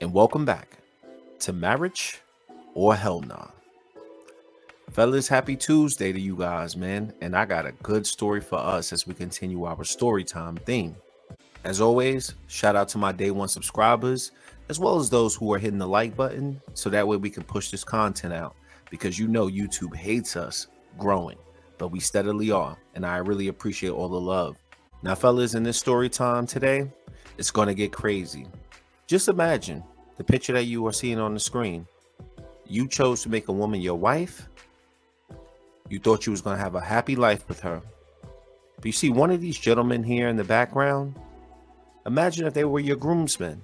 and welcome back to Marriage or Hell Nah. Fellas, happy Tuesday to you guys, man. And I got a good story for us as we continue our story time theme. As always, shout out to my day one subscribers, as well as those who are hitting the like button, so that way we can push this content out. Because you know YouTube hates us growing, but we steadily are. And I really appreciate all the love. Now, fellas, in this story time today, it's going to get crazy. Just imagine the picture that you are seeing on the screen. You chose to make a woman your wife. You thought you was going to have a happy life with her. But you see one of these gentlemen here in the background, imagine if they were your groomsmen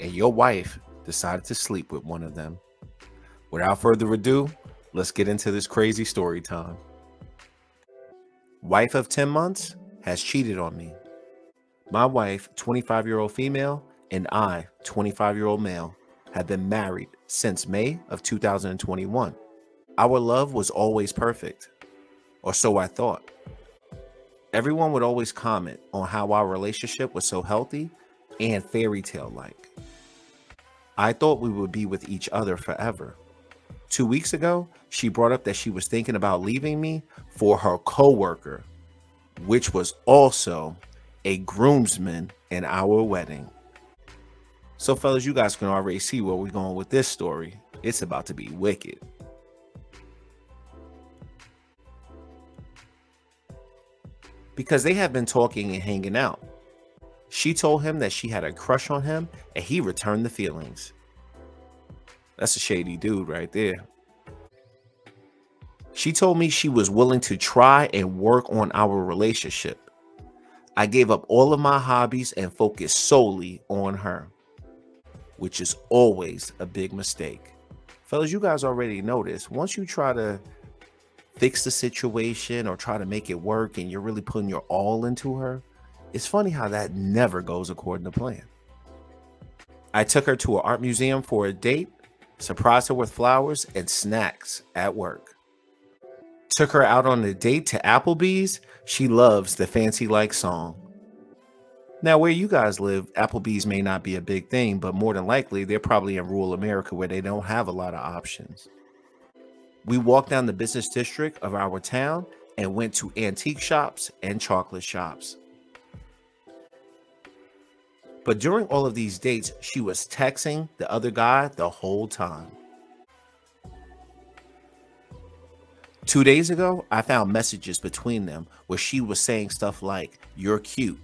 and your wife decided to sleep with one of them. Without further ado, let's get into this crazy story time. Wife of 10 months has cheated on me. My wife, 25 year old female, and I, 25 year old male, have been married since May of 2021. Our love was always perfect, or so I thought. Everyone would always comment on how our relationship was so healthy and fairy tale like. I thought we would be with each other forever. Two weeks ago, she brought up that she was thinking about leaving me for her coworker, which was also a groomsman in our wedding. So, fellas, you guys can already see where we're going with this story. It's about to be wicked. Because they have been talking and hanging out. She told him that she had a crush on him and he returned the feelings. That's a shady dude right there. She told me she was willing to try and work on our relationship. I gave up all of my hobbies and focused solely on her, which is always a big mistake. Fellas, you guys already know this. Once you try to fix the situation or try to make it work and you're really putting your all into her, it's funny how that never goes according to plan. I took her to an art museum for a date, surprised her with flowers and snacks at work. Took her out on a date to Applebee's. She loves the fancy like song. Now, where you guys live, Applebee's may not be a big thing, but more than likely, they're probably in rural America where they don't have a lot of options. We walked down the business district of our town and went to antique shops and chocolate shops. But during all of these dates, she was texting the other guy the whole time. Two days ago, I found messages between them where she was saying stuff like, You're cute.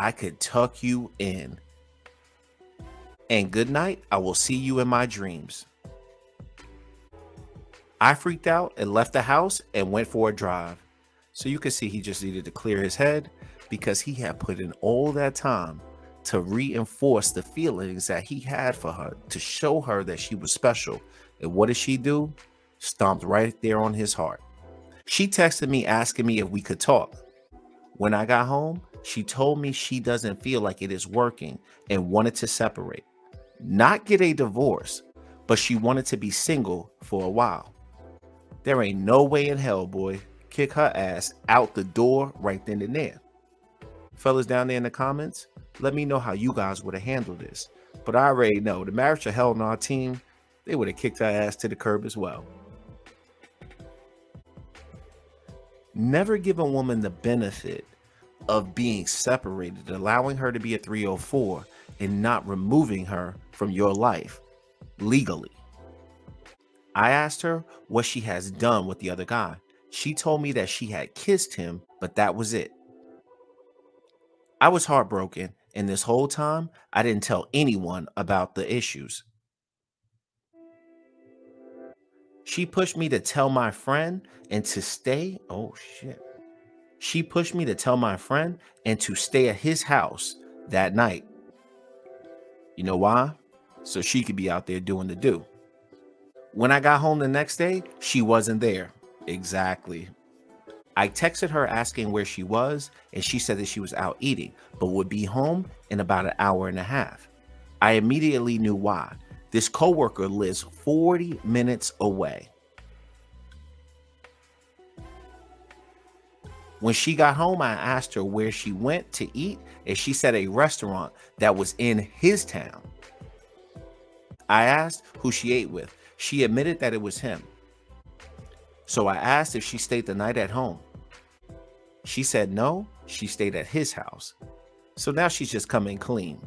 I could tuck you in. And good night, I will see you in my dreams. I freaked out and left the house and went for a drive. So you can see he just needed to clear his head because he had put in all that time to reinforce the feelings that he had for her, to show her that she was special. And what did she do? stomped right there on his heart. She texted me asking me if we could talk. When I got home, she told me she doesn't feel like it is working and wanted to separate. Not get a divorce, but she wanted to be single for a while. There ain't no way in hell, boy. Kick her ass out the door right then and there. Fellas down there in the comments, let me know how you guys would have handled this. But I already know the Marriage or Hell Nah team, they would have kicked her ass to the curb as well. Never give a woman the benefit of being separated, allowing her to be a 304 and not removing her from your life legally. I asked her what she has done with the other guy. She told me that she had kissed him, but that was it. I was heartbroken, and this whole time, I didn't tell anyone about the issues. She pushed me to tell my friend and to stay. Oh, shit. She pushed me to tell my friend and to stay at his house that night. You know why? So she could be out there doing the do. When I got home the next day, she wasn't there. Exactly. I texted her asking where she was, and she said that she was out eating, but would be home in about an hour and a half. I immediately knew why. This coworker lives 40 minutes away. When she got home, I asked her where she went to eat, and she said a restaurant that was in his town. I asked who she ate with. She admitted that it was him. So I asked if she stayed the night at home. She said no, she stayed at his house. So now she's just coming clean,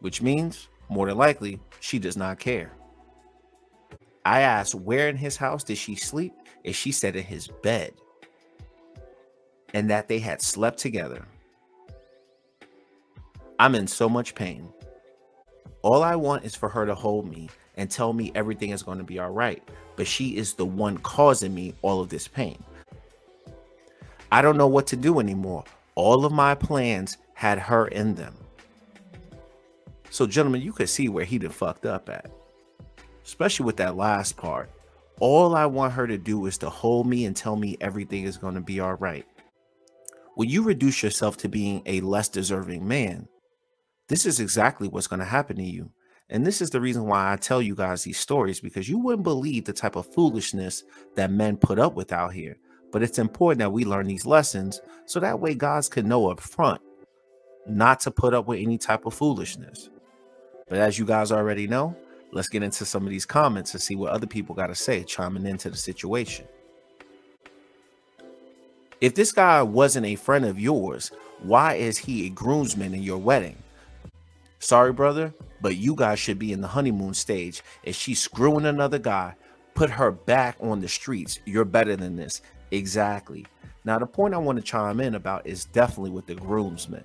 which means more than likely she does not care. I asked where in his house did she sleep, and she said in his bed, and that they had slept together. I'm in so much pain. All I want is for her to hold me and tell me everything is going to be all right, but she is the one causing me all of this pain. I don't know what to do anymore. All of my plans had her in them. So, gentlemen, you could see where he done fucked up at, especially with that last part. All I want her to do is to hold me and tell me everything is going to be all right. When you reduce yourself to being a less deserving man, this is exactly what's going to happen to you. And this is the reason why I tell you guys these stories because you wouldn't believe the type of foolishness that men put up with out here. But it's important that we learn these lessons so that way guys can know up front not to put up with any type of foolishness. But as you guys already know, let's get into some of these comments and see what other people got to say chiming into the situation. If this guy wasn't a friend of yours, why is he a groomsman in your wedding? Sorry, brother, but you guys should be in the honeymoon stage. If she's screwing another guy, put her back on the streets. You're better than this. Exactly. Now, the point I want to chime in about is definitely with the groomsmen.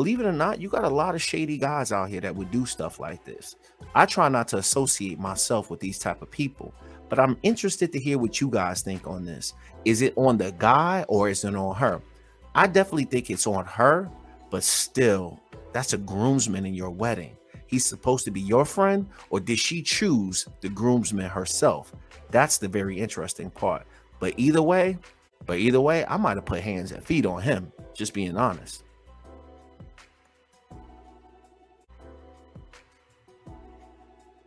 Believe it or not, you got a lot of shady guys out here that would do stuff like this. I try not to associate myself with these type of people, but I'm interested to hear what you guys think on this. Is it on the guy or is it on her? I definitely think it's on her, but still, that's a groomsman in your wedding. He's supposed to be your friend, or did she choose the groomsman herself? That's the very interesting part. But either way, but either way, I might have put hands and feet on him, just being honest.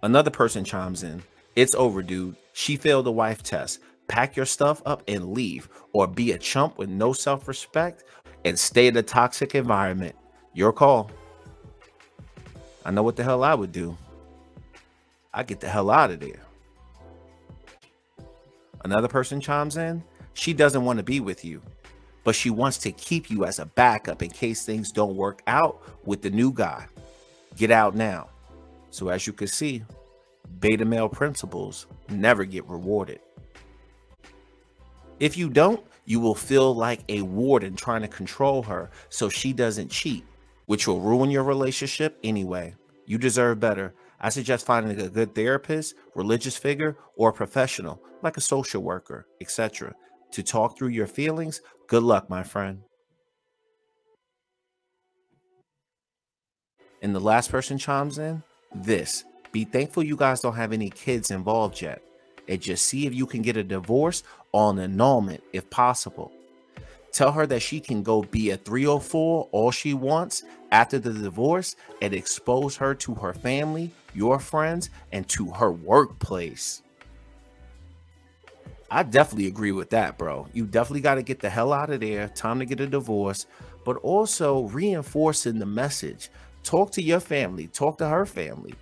Another person chimes in. It's over, dude. She failed the wife test. Pack your stuff up and leave, or be a chump with no self respect and stay in a toxic environment. Your call. I know what the hell I would do. I get the hell out of there. Another person chimes in. She doesn't want to be with you, but she wants to keep you as a backup in case things don't work out with the new guy. Get out now. So as you can see, beta male principles never get rewarded. If you don't, you will feel like a warden trying to control her so she doesn't cheat which will ruin your relationship anyway. You deserve better. I suggest finding a good therapist, religious figure, or professional like a social worker, etc., to talk through your feelings. Good luck, my friend. And the last person chimes in this be thankful you guys don't have any kids involved yet, and just see if you can get a divorce or an annulment if possible. Tell her that she can go be a 304 all she wants after the divorce and expose her to her family, your friends, and to her workplace. I definitely agree with that, bro. You definitely got to get the hell out of there. Time to get a divorce, but also reinforcing the message. Talk to your family, talk to her family,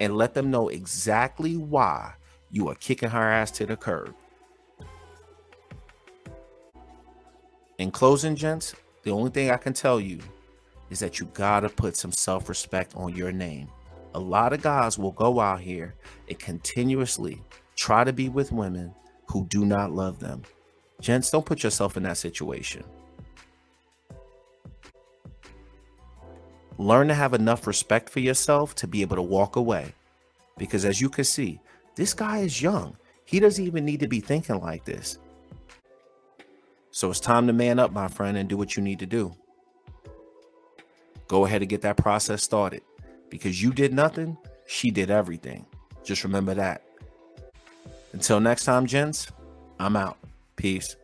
and let them know exactly why you are kicking her ass to the curb. In closing, gents, the only thing I can tell you is that you gotta put some self respect on your name. A lot of guys will go out here and continuously try to be with women who do not love them. Gents, don't put yourself in that situation. Learn to have enough respect for yourself to be able to walk away. Because as you can see, this guy is young. He doesn't even need to be thinking like this. So it's time to man up, my friend, and do what you need to do. Go ahead and get that process started because you did nothing, she did everything. Just remember that. Until next time, gents, I'm out. Peace.